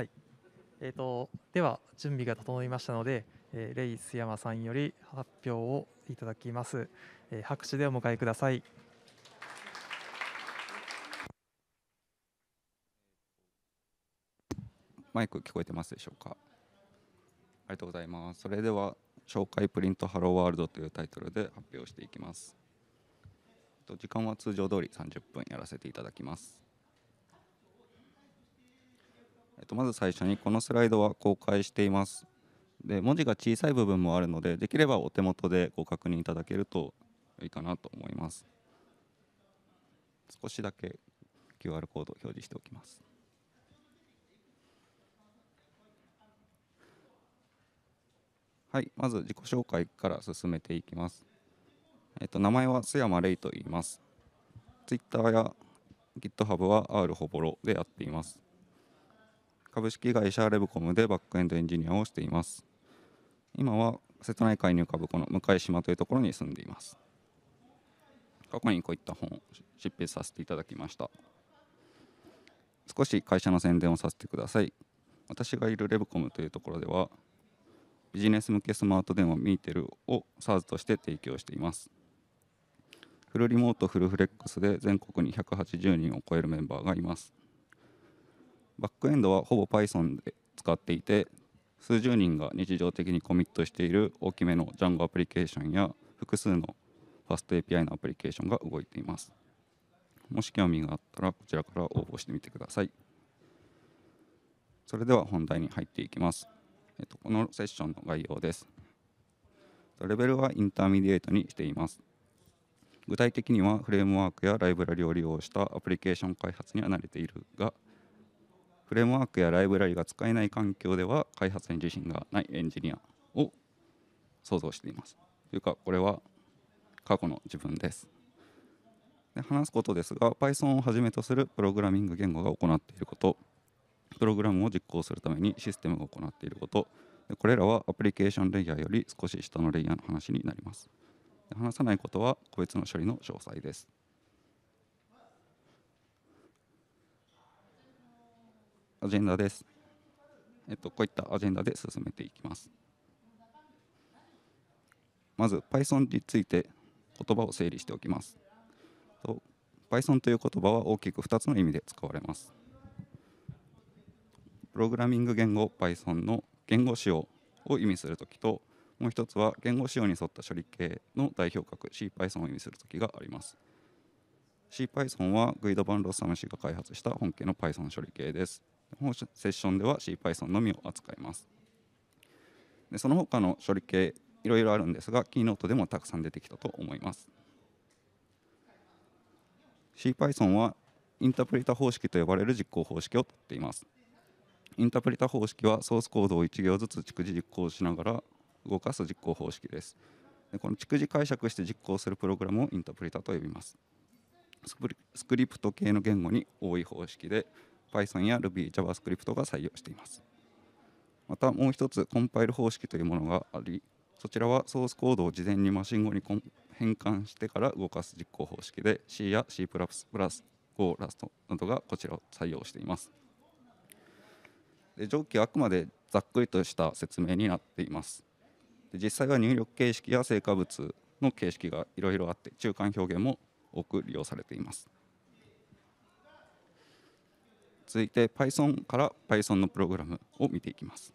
はい。えっ、とでは準備が整いましたので、えーレイス山さんより発表をいただきます。えー拍手でお迎えください。マイク聞こえてますでしょうか？ありがとうございますそれでは紹介プリントハローワールドというタイトルで発表していきますえっと時間は通常通り30分やらせていただきますえっとまず最初にこのスライドは公開していますで文字が小さい部分もあるのでできればお手元でご確認いただけるといいかなと思います少しだけ QR コードを表示しておきますはい、まず自己紹介から進めていきます。えっと、名前は須山レイと言います。Twitter や GitHub は R ほぼろでやっています。株式会社レブコムでバックエンドエンジニアをしています。今は瀬戸内海に浮かぶこの向島というところに住んでいます。過去にこういった本を執筆させていただきました。少し会社の宣伝をさせてください。私がいるレブコムというところでは、ビジネス向けスマート電話ミーテルを SARS として提供しています。フルリモートフルフレックスで全国に180人を超えるメンバーがいます。バックエンドはほぼ Python で使っていて、数十人が日常的にコミットしている大きめの Django アプリケーションや複数の FastAPI のアプリケーションが動いています。もし興味があったらこちらから応募してみてください。それでは本題に入っていきます。えっと、このセッションの概要です。レベルは intermediate にしています。具体的にはフレームワークやライブラリを利用したアプリケーション開発には慣れているが、フレームワークやライブラリが使えない環境では開発に自信がないエンジニアを想像しています。というか、これは過去の自分です。で話すことですが、Python をはじめとするプログラミング言語が行っていること、プログラムを実行するためにシステムが行っていること、これらはアプリケーションレイヤーより少し下のレイヤーの話になります。話さないことは個別の処理の詳細です。アジェンダです。えっと、こういったアジェンダで進めていきます。まず Python について言葉を整理しておきます。Python という言葉は大きく2つの意味で使われます。プログラミング言語 Python の言語仕様を意味するときと、もう一つは言語仕様に沿った処理系の代表格 CPython を意味するときがあります。CPython はグイド・バン・ロッサム氏が開発した本家の Python 処理系です。本セッションでは CPython のみを扱います。でその他の処理系いろいろあるんですが、キーノートでもたくさん出てきたと思います。CPython はインタープリタ方式と呼ばれる実行方式をとっています。インタープリタ方式はソースコードを1行ずつ逐次実行しながら動かす実行方式です。でこの逐次解釈して実行するプログラムをインタープリタと呼びます。スクリスクリプト系の言語に多い方式で Python や Ruby、JavaScript が採用しています。またもう一つコンパイル方式というものがあり、そちらはソースコードを事前にマシン語に変換してから動かす実行方式で C や C++、Go、ラストなどがこちらを採用しています。で上記はあくまでざっくりとした説明になっています。で実際は入力形式や成果物の形式がいろいろあって中間表現も多く利用されています。続いて Python から Python のプログラムを見ていきます。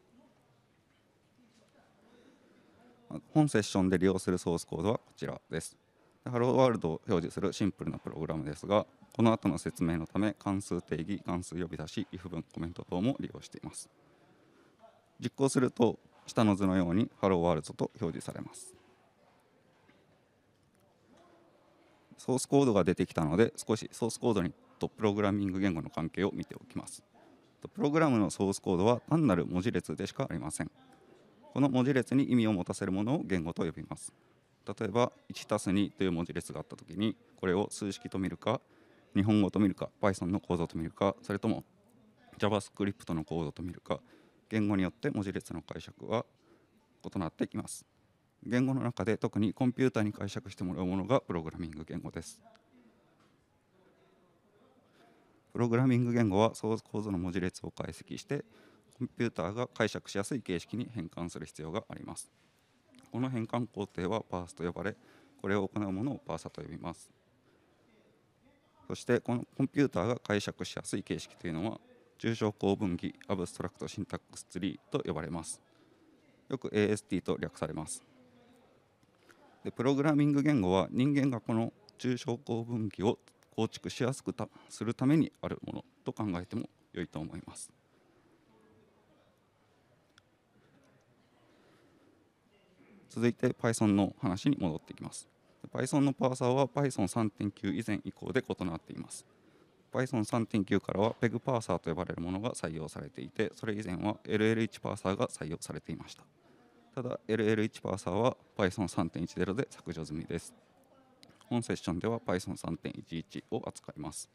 本セッションで利用するソースコードはこちらです。ハローワールドを表示するシンプルなプログラムですが、この後の説明のため関数定義、関数呼び出し、if 文、コメント等も利用しています。実行すると下の図のようにハローワールドと表示されます。ソースコードが出てきたので少しソースコードにとプログラミング言語の関係を見ておきます。プログラムのソースコードは単なる文字列でしかありません。この文字列に意味を持たせるものを言語と呼びます。例えば1たす2という文字列があったときにこれを数式と見るか日本語と見るか Python のコードと見るかそれとも JavaScript のコードと見るか言語によって文字列の解釈は異なってきます。言語の中で特にコンピューターに解釈してもらうものがプログラミング言語です。プログラミング言語はソースコードの文字列を解析してコンピューターが解釈しやすい形式に変換する必要があります。この変換工程はパースと呼ばれこれを行うものをパーサと呼びます。そしてこのコンピューターが解釈しやすい形式というのは抽象構文木アブストラクトシンタックスツリーと呼ばれます。よく AST と略されます。でプログラミング言語は人間がこの抽象構文義を構築しやすくたするためにあるものと考えても良いと思います。続いて Python の話に戻っていきます。Python のパーサーは Python3.9 以前以降で異なっています。Python3.9 からは PEG パーサーと呼ばれるものが採用されていてそれ以前は LL1 パーサーが採用されていました。ただ LL1 パーサーは Python3.10 で削除済みです。本セッションでは Python3.11 を扱います。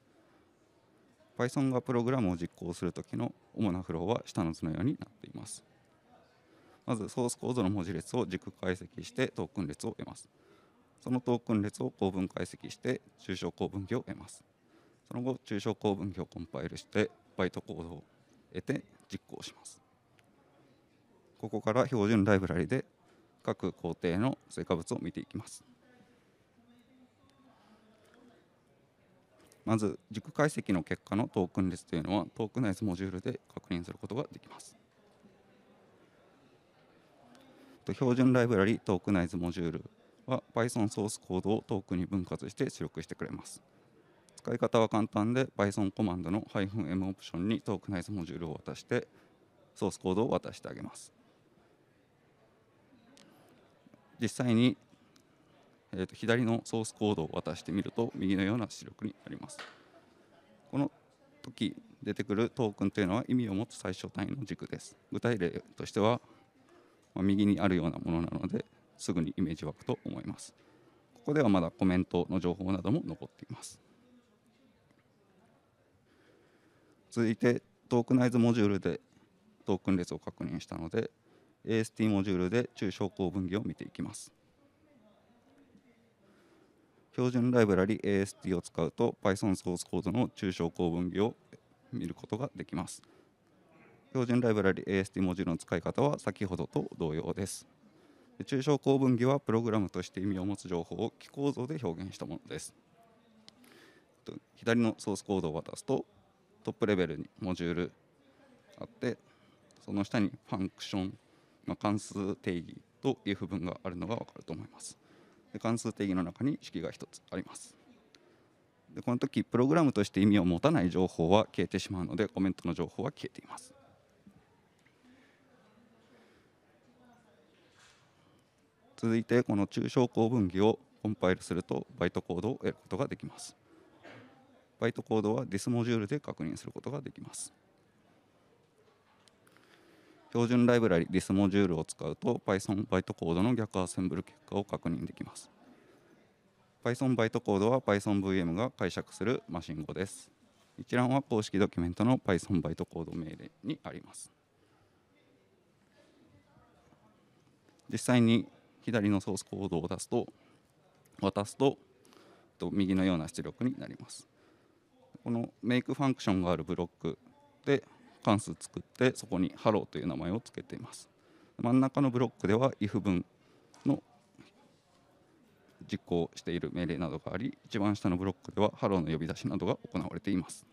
Python がプログラムを実行するときの主なフローは下の図のようになっています。まずソースコードの文字列を軸解析してトークン列を得ます。そのトークン列を構文解析して抽象構文義を得ます。その後抽象構文義をコンパイルしてバイトコードを得て実行します。ここから標準ライブラリで各工程の成果物を見ていきます。まず軸解析の結果のトークン列というのはトークナイズモジュールで確認することができます。標準ライブラリトークナイズモジュールは Python ソースコードをトークンに分割して出力してくれます。使い方は簡単で Python コマンドの -m オプションにトークナイズモジュールを渡してソースコードを渡してあげます。実際に、えー、と左のソースコードを渡してみると右のような出力になります。この時出てくるトークンというのは意味を持つ最小単位の軸です。具体例としては、まあ、右にあるようなものなのですぐにイメージ湧くと思います。ここではまだコメントの情報なども残っています。続いてトークナイズモジュールでトークン列を確認したので AST モジュールで抽象構文義を見ていきます。標準ライブラリ AST を使うと Python ソースコードの抽象構文義を見ることができます。標準ライブラリ AST モジュールの使い方は先ほどと同様です。抽象構文義はプログラムとして意味を持つ情報を記構造で表現したものです。左のソースコードを渡すとトップレベルにモジュールあってその下にファンクション、まあ、関数定義と if 文があるのが分かると思います。関数定義の中に式が1つあります。でこの時プログラムとして意味を持たない情報は消えてしまうのでコメントの情報は消えています。続いてこの抽象構文義をコンパイルするとバイトコードを得ることができます。バイトコードは this モジュールで確認することができます。標準ライブラリ this モジュールを使うと Python バイトコードの逆アセンブル結果を確認できます。Python バイトコードは PythonVM が解釈するマシン語です。一覧は公式ドキュメントの Python バイトコード命令にあります。実際に左のソースコードを出すと渡すと右のような出力になります。この make function があるブロックで関数作ってそこにハローという名前を付けています。真ん中のブロックでは if 文の実行している命令などがあり一番下のブロックではハローの呼び出しなどが行われています。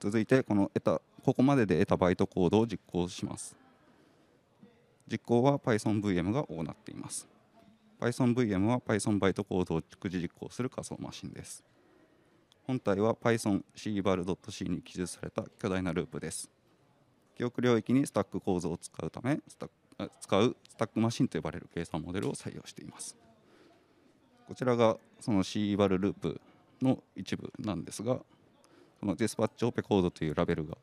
続いてこの得たここまでで得たバイトコードを実行します。実行は PythonVM が行っています。PythonVM は Python バイトコードを逐次実行する仮想マシンです。本体は Python cval.c に記述された巨大なループです。記憶領域にスタック構造を使うためスタ使うスタックマシンと呼ばれる計算モデルを採用しています。こちらがその cval ループの一部なんですが、このディスパッチオペコードというラベルが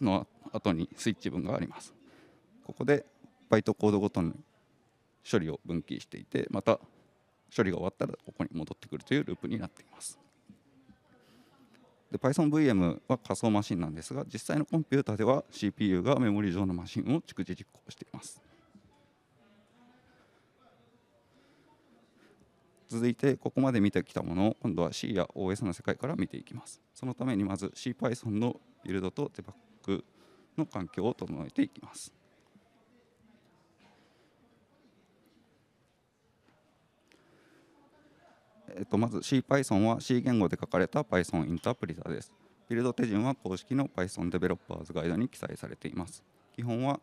の後にスイッチ文があります。ここでバイトコードごとに処理を分岐していてまた処理が終わったらここに戻ってくるというループになっています。で PythonVM は仮想マシンなんですが実際のコンピュータでは CPU がメモリ上のマシンを逐次実行しています。続いてここまで見てきたものを今度は C や OS の世界から見ていきますそのためにまず CPython のビルドとデバッグの環境を整えていきますえっと、まず CPython は C 言語で書かれた Python インタープリタです。ビルド手順は公式の Python デベロッパーズガイドに記載されています。基本は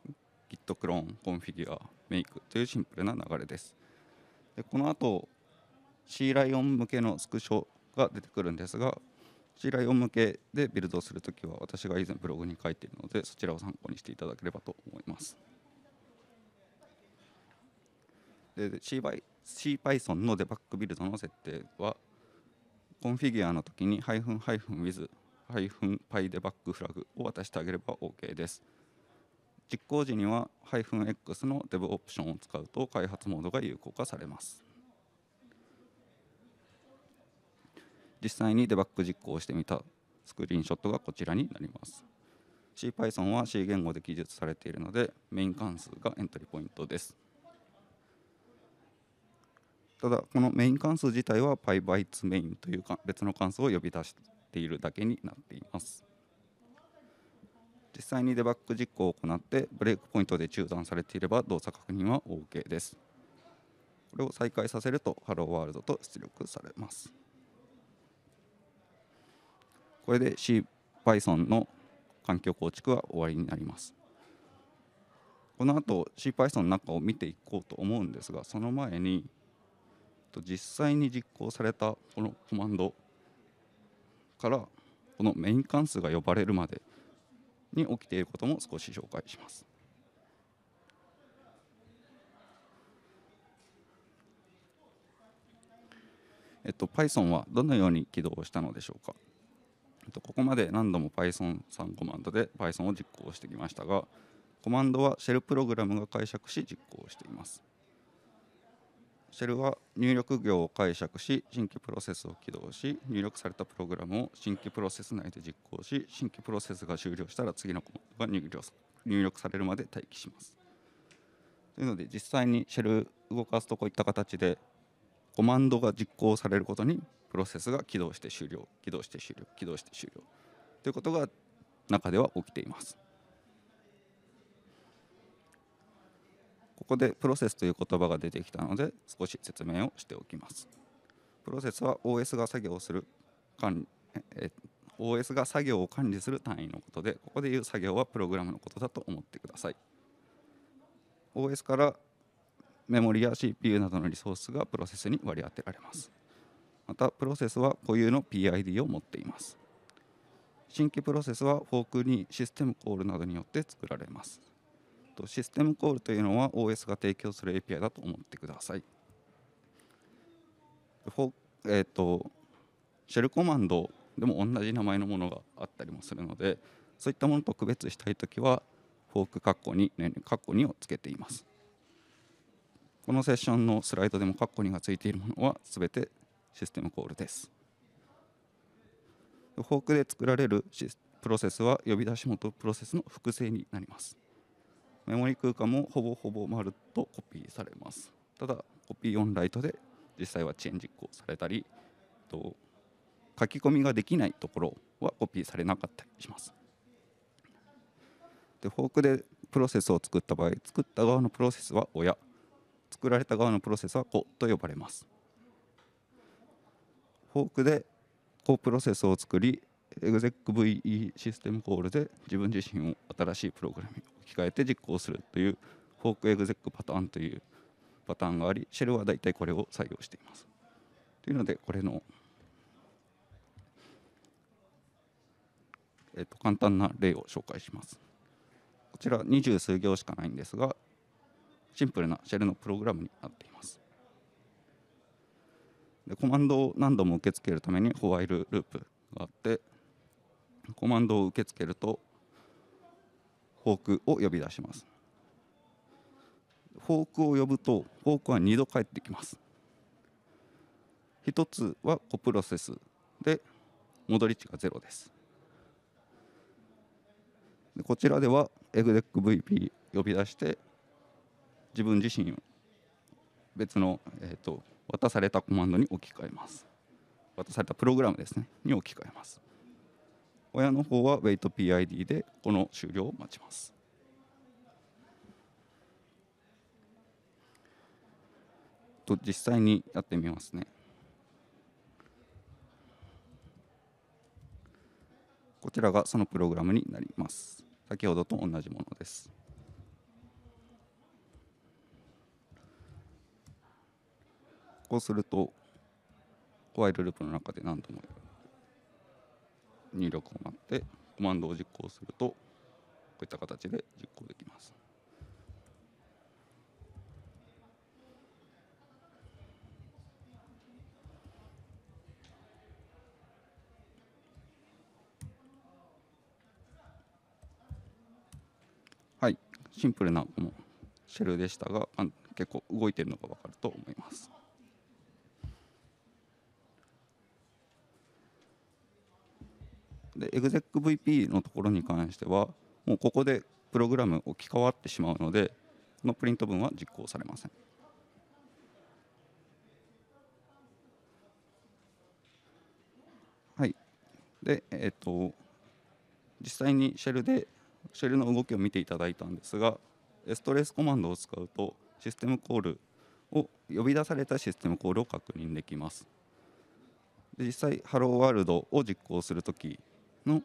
Git クローン、Configure、Make というシンプルな流れです。でこの後 C ライオン向けのスクショが出てくるんですが C ライオン向けでビルドするときは私が以前ブログに書いているのでそちらを参考にしていただければと思います。で C バイ CPython のデバッグビルドの設定は configure の時に --with-pydebug フラグを渡してあげれば OK です。実行時には -x の dev オプションを使うと開発モードが有効化されます。実際にデバッグ実行してみたスクリーンショットがこちらになります。CPython は C 言語で記述されているのでメイン関数がエントリーポイントです。ただこのメイン関数自体は pybytesMain というか別の関数を呼び出しているだけになっています。実際にデバッグ実行を行ってブレイクポイントで中断されていれば動作確認は OK です。これを再開させると Hello World と出力されます。これで CPython の環境構築は終わりになります。この後 CPython の中を見ていこうと思うんですがその前にと実際に実行されたこのコマンドからこのメイン関数が呼ばれるまでに起きていることも少し紹介します。えっと、Python はどのように起動したのでしょうか、えっと、ここまで何度も Python3 コマンドで Python を実行してきましたがコマンドはシェルプログラムが解釈し実行していますシェルは入力行を解釈し新規プロセスを起動し入力されたプログラムを新規プロセス内で実行し新規プロセスが終了したら次のコマンドが入力入力されるまで待機します。というので実際にシェル動かすとこういった形でコマンドが実行されることにプロセスが起動して終了起動して終了起動して終了ということが中では起きています。ここでプロセスという言葉が出てきたので少し説明をしておきます。プロセスは OS が作業する管え OS が作業を管理する単位のことでここでいう作業はプログラムのことだと思ってください。OS からメモリや CPU などのリソースがプロセスに割り当てられます。またプロセスは固有の PID を持っています。新規プロセスはフォークにシステムコールなどによって作られます。とシステムコールというのは OS が提供する API だと思ってください。えーと、シェルコマンドでも同じ名前のものがあったりもするのでそういったものと区別したいときはフォークカッコ2、ね、カッコ2をつけています。このセッションのスライドでもカッコ2がついているものはすべてシステムコールです。フォークで作られるプロセスは呼び出し元プロセスの複製になります。メモリ空間もほぼほぼまるっとコピーされます。ただコピーオンライトで実際は遅延実行されたりと書き込みができないところはコピーされなかったりします。でフォークでプロセスを作った場合作った側のプロセスは親。作られた側のプロセスは子と呼ばれます。フォークで子プロセスを作り execVE システムコールで自分自身を新しいプログラムに置き換えて実行するというフォークエグゼックパターンというパターンがありシェルは大体これを採用しています。というのでこれの、えー、と簡単な例を紹介します。こちら二十数行しかないんですがシンプルなシェルのプログラムになっています。でコマンドを何度も受け付けるためにホワイルループがあってコマンドを受け付けるとフォークを呼び出します。フォークを呼ぶとフォークは2度返ってきます。1つはコプロセスで戻り値が0です。でこちらでは execVP 呼び出して自分自身別の、えーと、渡されたコマンドに置き換えます。渡されたプログラムですねに置き換えます。親の方は waitPID でこの終了を待ちます。と実際にやってみますね。こちらがそのプログラムになります。先ほどと同じものです。こうするとホワイルループの中で何度もやる。入力を待ってコマンドを実行するとこういった形で実行できます。はい。シンプルなこのシェルでしたがあ結構動いているのが分かると思います。で execVP のところに関してはもうここでプログラム置き換わってしまうのでこのプリント文は実行されません。はい。でえっ、と実際にシェルでシェルの動きを見ていただいたんですがストレスコマンドを使うとシステムコールを呼び出されたシステムコールを確認できます。で実際ハローワールドを実行するときの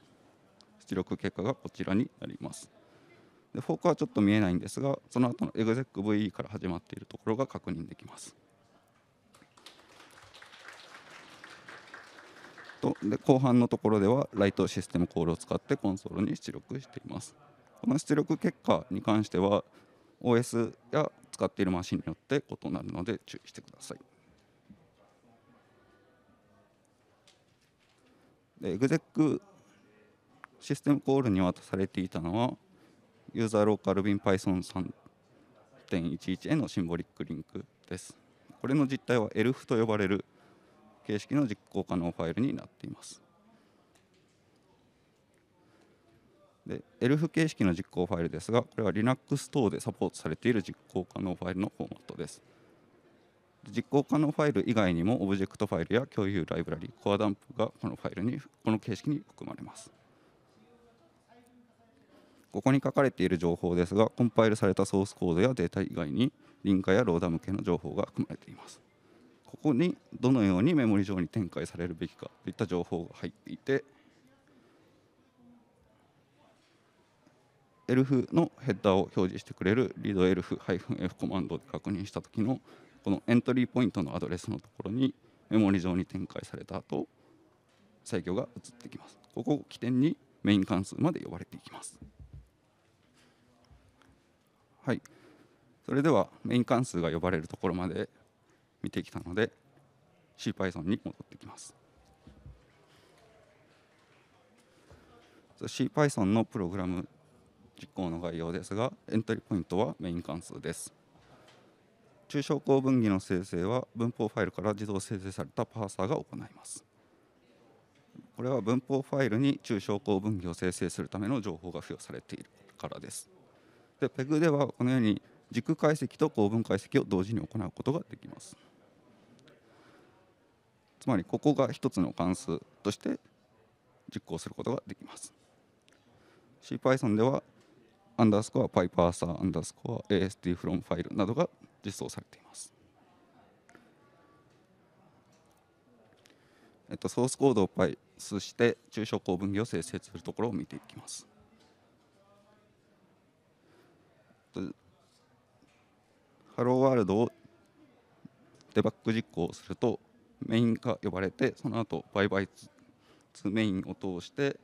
出力結果がこちらになります。でフォークはちょっと見えないんですがその後の execVE から始まっているところが確認できます。とで後半のところではライトシステムコールを使ってコンソールに出力しています。この出力結果に関しては OS や使っているマシンによって異なるので注意してください。でエグゼックシステムコールに渡されていたのはユーザーローカルビン Python3.11 へのシンボリックリンクです。これの実態は ELF と呼ばれる形式の実行可能ファイルになっています。で ELF 形式の実行ファイルですがこれは Linux 等でサポートされている実行可能ファイルのフォーマットです。実行可能ファイル以外にもオブジェクトファイルや共有ライブラリコアダンプがこのファイルにこの形式に含まれます。ここに書かれている情報ですがコンパイルされたソースコードやデータ以外にリンカやローダー向けの情報が含まれています。ここにどのようにメモリ上に展開されるべきかといった情報が入っていてエルフのヘッダーを表示してくれるリードエルフ -f コマンドで確認した時のこのエントリーポイントのアドレスのところにメモリ上に展開された後制御が移ってきます。ここを起点にメイン関数まで呼ばれていきます。はい。それではメイン関数が呼ばれるところまで見てきたので CPython に戻ってきます。CPython のプログラム実行の概要ですがエントリーポイントはメイン関数です。抽象項分岐の生成は文法ファイルから自動生成されたパーサーが行います。これは文法ファイルに抽象項分岐を生成するための情報が付与されているからです。で PEG ではこのように軸解析と構文解析を同時に行うことができます。つまりここが一つの関数として実行することができます。CPython ではアンダースコア PyParser アンダースコア AST from ファイルなどが実装されています。えっと、ソースコードをパイスして抽象項分岐を生成するところを見ていきます。ハローワールドをデバッグ実行するとメインが呼ばれてその後バイバイツメインを通して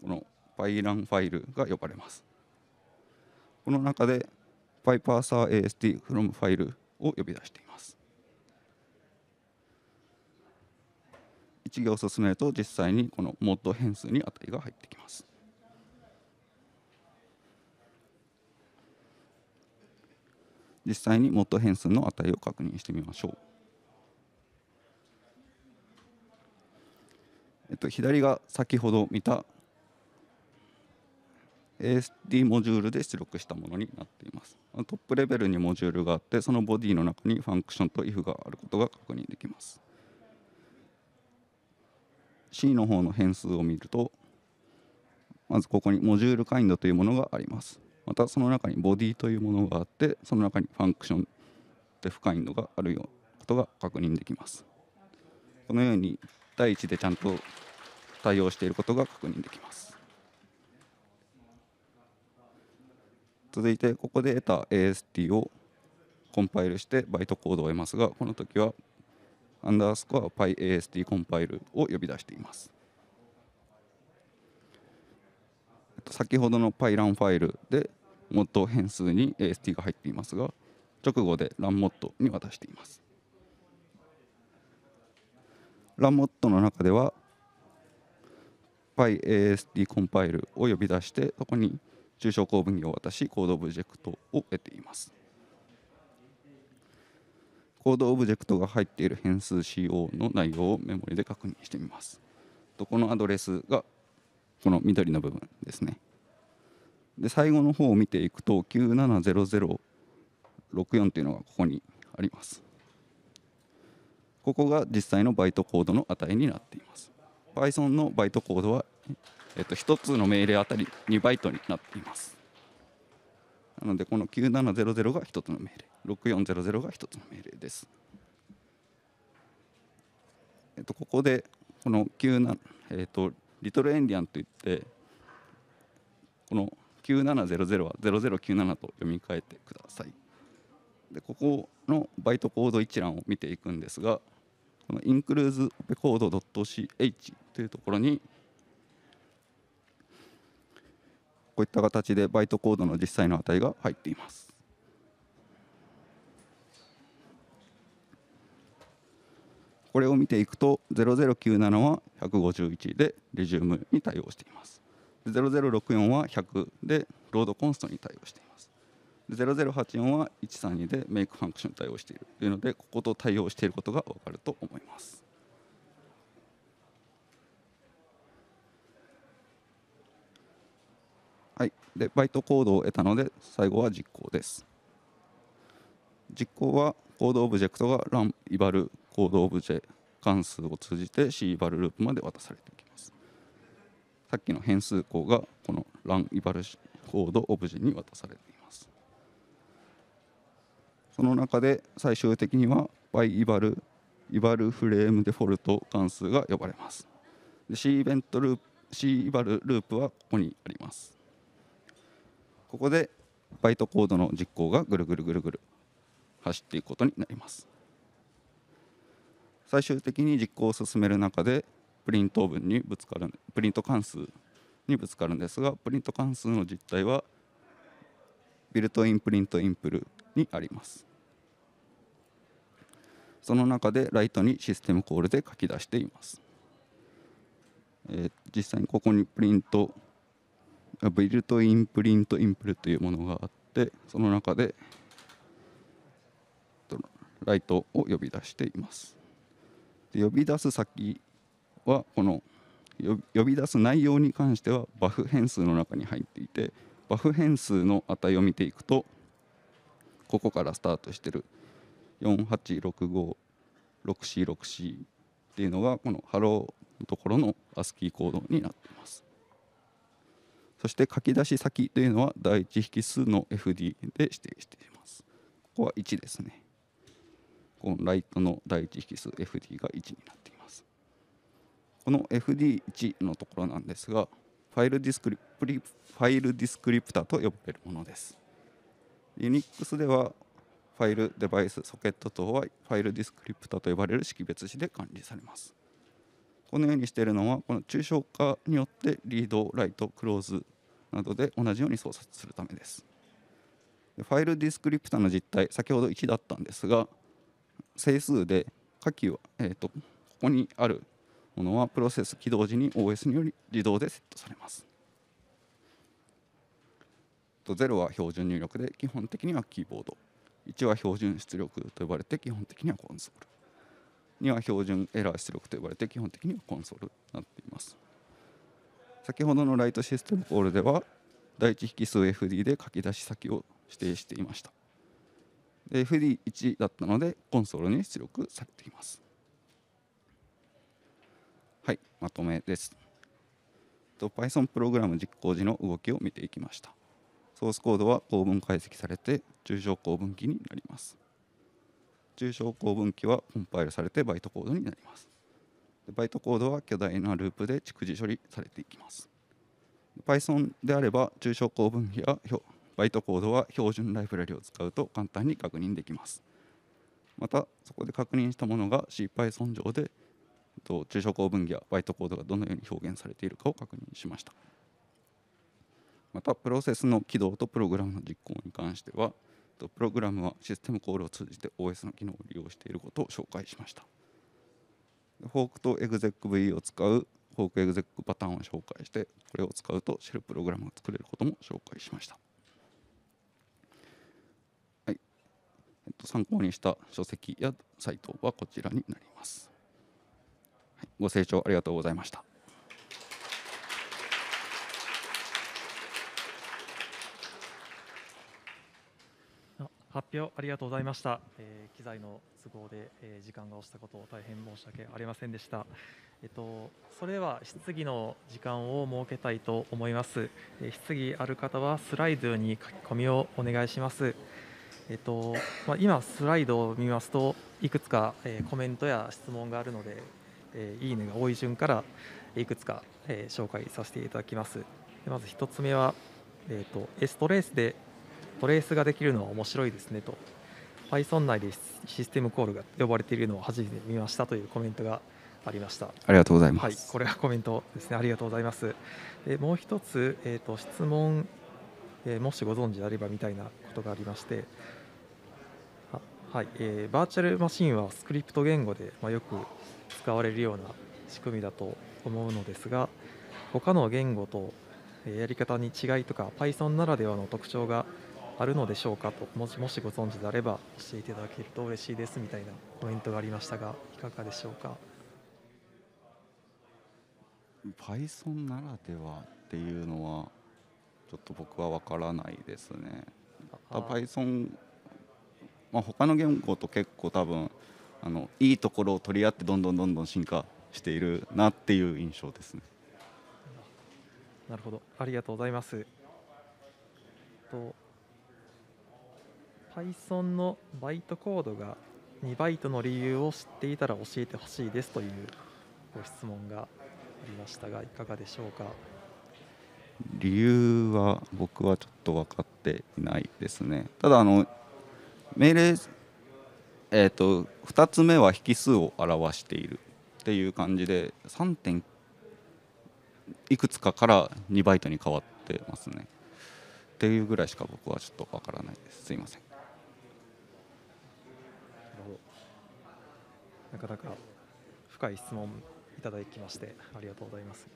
この PyLAN ファイルが呼ばれます。この中で PyParserAST from ファイルを呼び出しています。一行進めると実際にこのモッド変数に値が入ってきます。実際にモッド変数の値を確認してみましょう。えっと、左が先ほど見た ASD モジュールで出力したものになっています。トップレベルにモジュールがあってそのボディの中にファンクションと if があることが確認できます。C の方の変数を見るとまずここにモジュールカインドというものがあります。またその中にボディというものがあってその中にファンクションデフカインドがあるようなことが確認できます。このように第一でちゃんと対応していることが確認できます。続いてここで得た AST をコンパイルしてバイトコードを得ますがこの時はアンダースコア PyAST コンパイルを呼び出しています。先ほどの pyrun ファイルで mod 変数に AST が入っていますが直後で LANMOD に渡しています。LANMOD の中では PyAST compile を呼び出してそこに抽象構文木を渡しコードオブジェクトを得ています。コードオブジェクトが入っている変数 CO の内容をメモリで確認してみます。このアドレスがこの緑の部分ですね。で最後の方を見ていくと970064というのがここにあります。ここが実際のバイトコードの値になっています。Python のバイトコードはえっと、1つの命令あたり2バイトになっています。なのでこの9700が1つの命令。6400が1つの命令です。えっとここでこの97えっとリトルエンディアンといってこの9700は0097と読み替えてください。でここのバイトコード一覧を見ていくんですがこの includes コード .ch というところにこういった形でバイトコードの実際の値が入っています。これを見ていくと0097は151でレジュームに対応しています。0064は100でロードコンストに対応しています0084は132でメイクファンクションに対応しているというのでここと対応していることが分かると思いますはい、でバイトコードを得たので最後は実行です。実行はコードオブジェクトが run イバルコードオブジェ関数を通じて C イバルループまで渡されていきます。さっきの変数項がこの run イバルコードオブジェに渡されています。その中で最終的には by イバルイバルフレームデフォルト関数が呼ばれます。で C イベントループ C イバルループはここにあります。ここでバイトコードの実行がぐるぐるぐるぐる走っていくことになります最終的に実行を進める中でプリント文にぶつかるプリント関数にぶつかるんですがプリント関数の実態はビルトインプリントインプルにあります。その中でライトにシステムコールで書き出しています、えー、実際にここにプリントビルトインプリントインプルというものがあってその中でライトを呼び出しています。呼び出す先はこの呼び出す内容に関してはバフ変数の中に入っていてバフ変数の値を見ていくとここからスタートしてる48656464っていうのがこのハローのところの ASCII コードになっています。そして書き出し先というのは第一引数の FD で指定しています。ここは1ですね。この write の第一引数 FD が1になっています。この FD1 のところなんですがファイルディスクリプリファイルディスクリプタと呼ばれるものです。Unix ではファイルデバイスソケット等はファイルディスクリプタと呼ばれる識別子で管理されます。このようにしているのはこの抽象化によってリード、ライト、クローズなどで同じように操作するためです。ファイルディスクリプタの実態先ほど1だったんですが整数で下記は、えーと、ここにあるものはプロセス起動時に OS により自動でセットされます。0は標準入力で基本的にはキーボード。1は標準出力と呼ばれて基本的にはコンソール。2は標準エラー出力と呼ばれて基本的にはコンソールになっています。先ほどのライトシステムコールでは第一引数 FD で書き出し先を指定していました。で FD1 だったのでコンソールに出力されています。はいまとめです。Python プログラム実行時の動きを見ていきました。ソースコードは構文解析されて抽象構文器になります。抽象構文器はコンパイルされてバイトコードになります。バイトコードは巨大なループで逐次処理されていきます。Python であれば抽象構文器やバイトコードは標準ライブラリを使うと簡単に確認できます。またそこで確認したものが CPython 上で抽象構文器やバイトコードがどのように表現されているかを確認しました。またプロセスの起動とプログラムの実行に関してはプログラムはシステムコールを通じて OS の機能を利用していることを紹介しました。フォークと execv を使うフォークエグゼックパターンを紹介してこれを使うとシェルプログラムを作れることも紹介しました、はい。えっと、参考にした書籍やサイトはこちらになります、ご清聴ありがとうございました。発表ありがとうございました、えー、機材の都合で、えー、時間が押したことを大変申し訳ありませんでした、えっと、それでは質疑の時間を設けたいと思います、えー、質疑ある方はスライドに書き込みをお願いします。えっとまあ、今、スライドを見ますといくつか、えー、コメントや質問があるので、えー、いいねが多い順からいくつか、えー、紹介させていただきます。まず1つ目は、えーと、と S トレースでトレースができるのは面白いですねと。Python 内でシステムコールが呼ばれているのを初めて見ましたというコメントがありました。ありがとうございます、はい、これはコメントですね。ありがとうございます。でもう一つ、えーと、質問、えー、もしご存知であればみたいなことがありまして。はい、えー、バーチャルマシンはスクリプト言語で、まあ、よく使われるような仕組みだと思うのですが他の言語とやり方に違いとか Python ならではの特徴があるのでしょうかともしもしご存知であれば教えていただけると嬉しいですみたいなコメントがありましたがいかがでしょうか？Python ならではっていうのはちょっと僕は分からないですね。Python まあ他の言語と結構多分あのいいところを取り合ってどんどんどんどん進化しているなっていう印象ですね。なるほどありがとうございます。と Python のバイトコードが2バイトの理由を知っていたら教えてほしいですというご質問がありましたがいかがでしょうか？理由は僕はちょっと分かっていないですねただあの命令えーと、と2つ目は引数を表しているっていう感じで3点いくつかから2バイトに変わってますね。っていうぐらいしか僕はちょっとわからないです。すいません。なかなか深い質問いただきましてありがとうございます。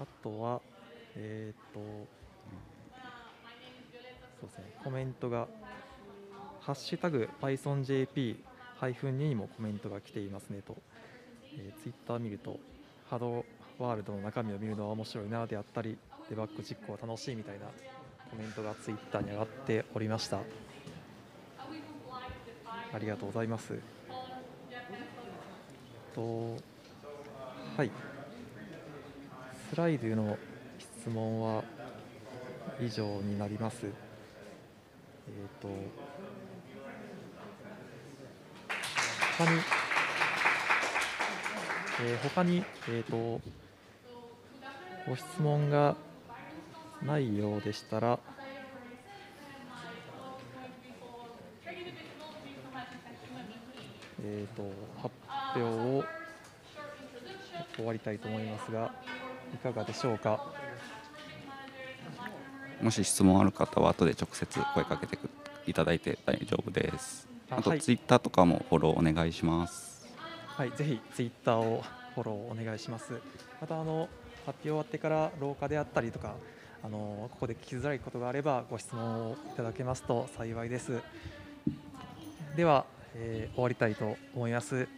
あとは、えっ、ー、と、そうですね、コメントが、ハッシュタグ PythonJP-2 にもコメントが来ていますねと、えー、ツイッター見ると、ハローワールドの中身を見るのは面白いなであったり、デバッグ実行は楽しいみたいなコメントがツイッターに上がっておりました。ありがとうございます。とはい、スライドの質問は以上になります。えっ、と他に、えー、他にえっ、ー、とご質問がないようでしたら。えーと、発表を終わりたいと思いますがいかがでしょうか？もし質問ある方は後で直接声かけてくいただいて大丈夫です。あと、ツイッターとかもフォローお願いします。はいぜひツイッターをフォローお願いします。またあの発表終わってから廊下であったりとかあのここで聞きづらいことがあればご質問をいただけますと幸いです。ではえー、終わりたいと思います、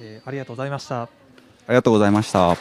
えー、ありがとうございました。ありがとうございました